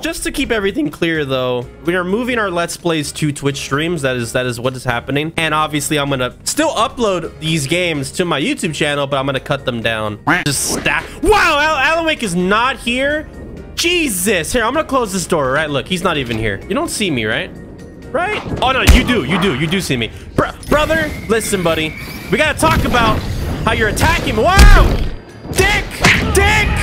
Just to keep everything clear, though, we are moving our Let's Plays to Twitch streams. That is that is what is happening. And obviously, I'm gonna still upload these games to my YouTube channel, but I'm gonna cut them down. Just stack. Wow, Al Alan Wake is not here. Jesus. Here, I'm gonna close this door. Right, look, he's not even here. You don't see me, right? Right? Oh no, you do. You do. You do see me, Br brother. Listen, buddy. We gotta talk about how you're attacking. Wow! Dick! Dick!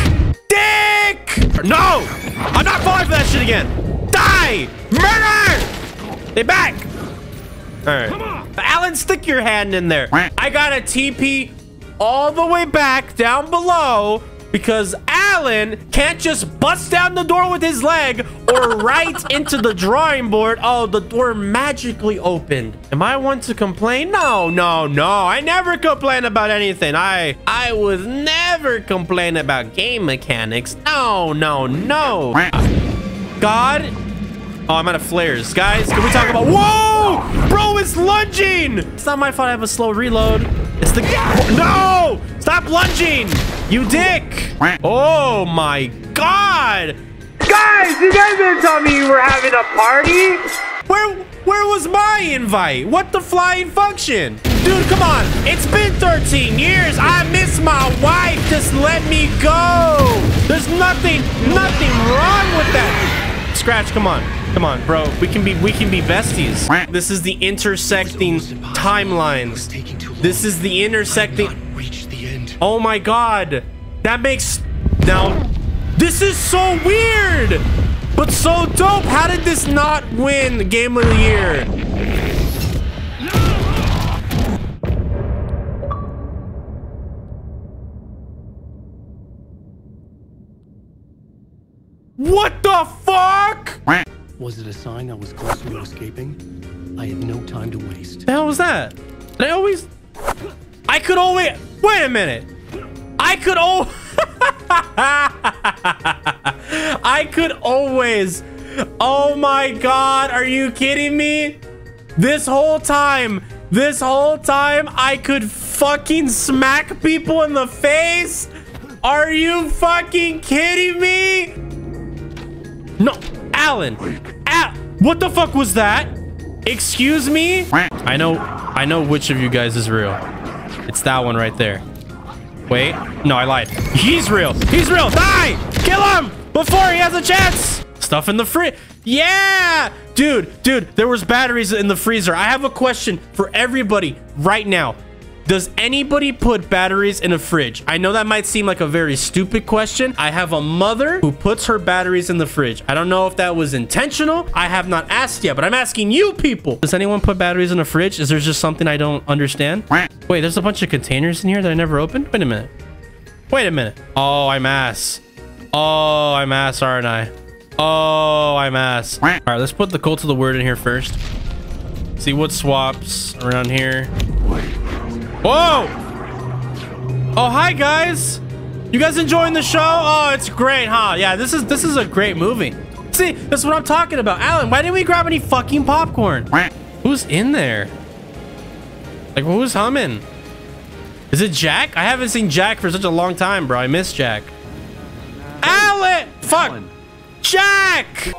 Dick! No! I'm not falling for that shit again. Die! Murder! They back. All right. Alan, stick your hand in there. I got a TP all the way back down below because Alan can't just bust down the door with his leg or right into the drawing board. Oh, the door magically opened. Am I one to complain? No, no, no. I never complain about anything. I I would never complain about game mechanics. No, no, no. God. Oh, I'm out of flares. Guys, can we talk about... Whoa! It's lunging! It's not my fault I have a slow reload. It's the... No! Stop lunging! You dick! Oh, my God! Guys, you guys didn't tell me you were having a party. Where where was my invite? What the flying function? Dude, come on. It's been 13 years. I miss my wife. Just let me go. There's nothing, nothing wrong with that. Scratch, come on. Come on, bro. We can be we can be besties. This is the intersecting timelines. This is the intersecting Reach the end. Oh my god. That makes now this is so weird. But so dope. How did this not win game of the year? What the fuck? Was it a sign I was close to escaping? I had no time to waste. The hell was that? I always I could always wait a minute. I could oh I could always Oh my god, are you kidding me? This whole time, this whole time I could fucking smack people in the face? Are you fucking kidding me? No, Alan. Al what the fuck was that? Excuse me? I know I know which of you guys is real. It's that one right there. Wait. No, I lied. He's real. He's real. Die! Kill him before he has a chance. Stuff in the fridge. Yeah! Dude, dude, there was batteries in the freezer. I have a question for everybody right now. Does anybody put batteries in a fridge? I know that might seem like a very stupid question. I have a mother who puts her batteries in the fridge. I don't know if that was intentional. I have not asked yet, but I'm asking you people. Does anyone put batteries in a fridge? Is there just something I don't understand? Wait, there's a bunch of containers in here that I never opened? Wait a minute. Wait a minute. Oh, I'm ass. Oh, I'm ass, aren't I? Oh, I'm ass. All right, let's put the cult of the word in here first. See what swaps around here. Whoa! Oh, hi guys. You guys enjoying the show? Oh, it's great, huh? Yeah, this is this is a great movie. See, that's what I'm talking about. Alan, why didn't we grab any fucking popcorn? Who's in there? Like, who's humming? Is it Jack? I haven't seen Jack for such a long time, bro. I miss Jack. Alan! Fuck! Jack!